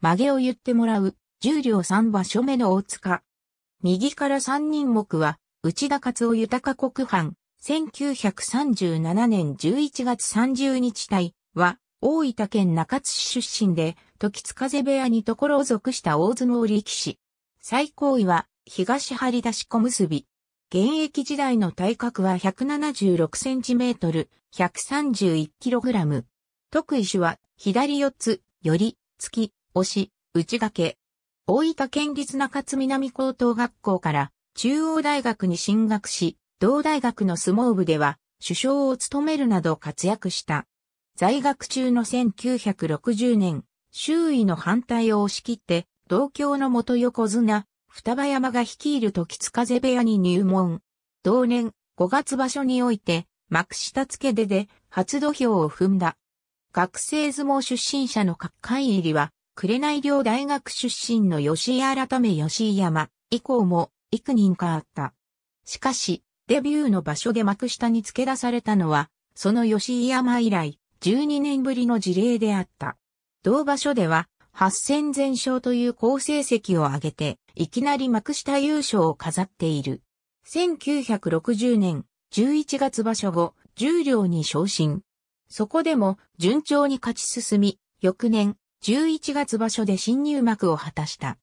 曲げを言ってもらう、重量3場所目の大塚。右から3人目は、内田勝夫豊国藩、1937年11月30日隊は、大分県中津市出身で、時津風部屋に所を属した大相撲力士。最高位は、東張り出し小結び。現役時代の体格は176センチメートル、131キログラム。得意手は、左四つ、より、突き、押し、内掛け。大分県立中津南高等学校から中央大学に進学し、同大学の相撲部では首相を務めるなど活躍した。在学中の1960年、周囲の反対を押し切って、同郷の元横綱、双葉山が率いる時津風部屋に入門。同年5月場所において、幕下付け出で初土俵を踏んだ。学生相撲出身者の各界入りは、紅陵大学出身の吉井改め吉井山以降も幾人かあった。しかし、デビューの場所で幕下に付け出されたのは、その吉井山以来、12年ぶりの事例であった。同場所では、8戦全勝という好成績を挙げて、いきなり幕下優勝を飾っている。1960年11月場所後、重量に昇進。そこでも順調に勝ち進み、翌年11月場所で新入幕を果たした。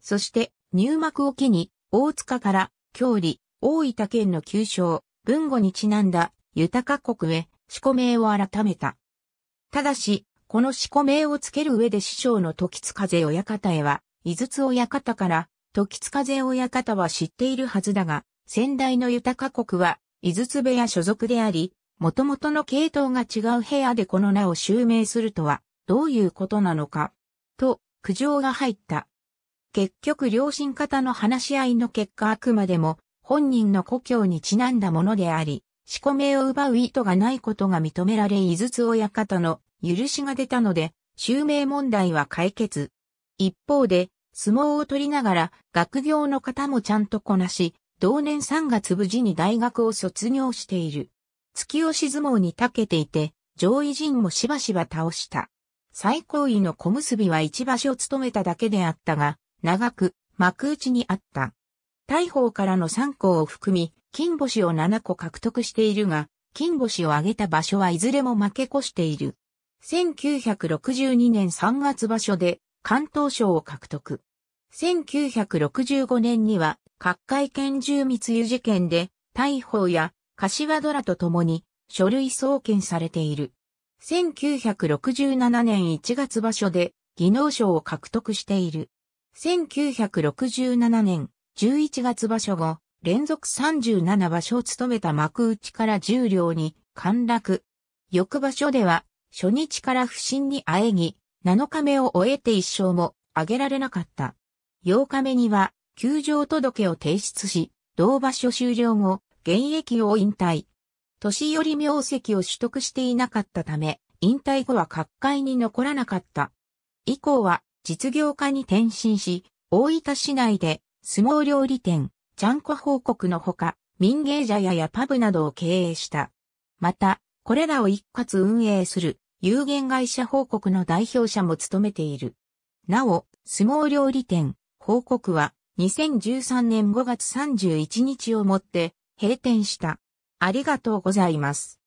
そして入幕を機に大塚から京里、大分県の旧称、文語にちなんだ豊か国へ四股名を改めた。ただし、この四股名をつける上で師匠の時津風親方へは、井筒親方から時津風親方は知っているはずだが、先代の豊か国は井筒部屋所属であり、元々の系統が違う部屋でこの名を襲名するとは、どういうことなのか、と、苦情が入った。結局両親方の話し合いの結果あくまでも本人の故郷にちなんだものであり、仕込めを奪う意図がないことが認められ、井筒親方の許しが出たので、襲名問題は解決。一方で、相撲を取りながら学業の方もちゃんとこなし、同年3月無事に大学を卒業している。月押し相撲に長けていて、上位陣もしばしば倒した。最高位の小結は一場所を務めただけであったが、長く幕内にあった。大砲からの3個を含み、金星を7個獲得しているが、金星を挙げた場所はいずれも負け越している。1962年3月場所で関東賞を獲得。1965年には、各界県住密輸事件で、大砲や柏ドラと共に書類送検されている。1967年1月場所で技能賞を獲得している。1967年11月場所後、連続37場所を務めた幕内から重量に陥落。翌場所では初日から不審にあえぎ、7日目を終えて一勝も挙げられなかった。8日目には休場届を提出し、同場所終了後、現役を引退。年寄り名跡を取得していなかったため、引退後は各界に残らなかった。以降は実業家に転身し、大分市内で相撲料理店、ちゃんこ報告のほか、民芸茶屋やパブなどを経営した。また、これらを一括運営する有限会社報告の代表者も務めている。なお、相撲料理店、報告は2013年5月31日をもって閉店した。ありがとうございます。